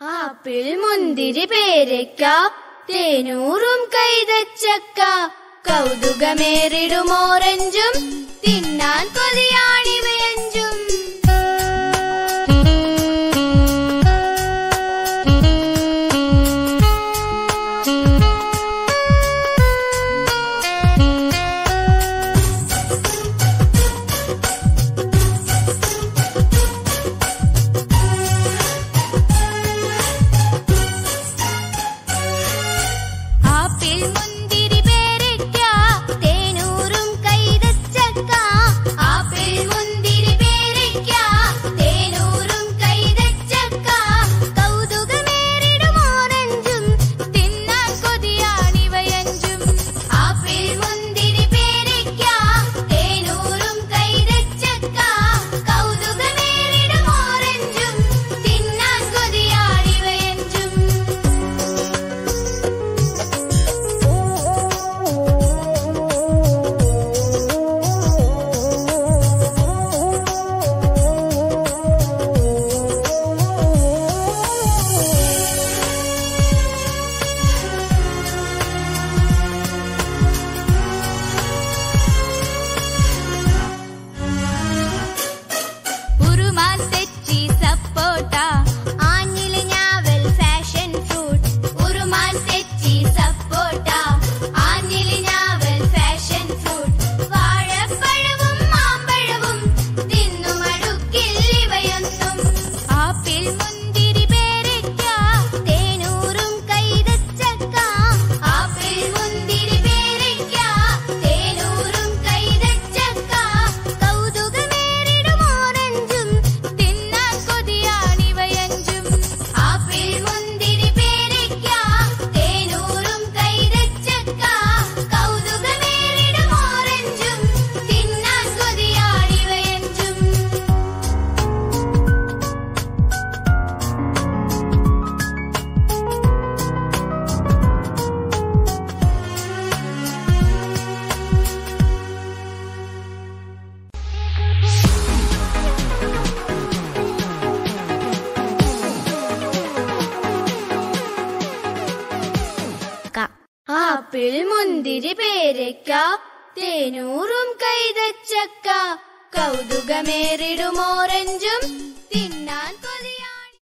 Apple മുന്തിരി പേരയ്ക്ക തേനൂറും കൈതച്ചക്ക. കൗതുകമേറിടും ഓറഞ്ചും തിന്നാൻ കൊതിയാണി போட்டா ആപ്പിൾ മുന്തിരി പേരയ്ക്ക തേനൂറും കൈതച്ചക്ക. കൗതുകമേറിടും ഓറഞ്ചും തിന്നാൻ കൊതി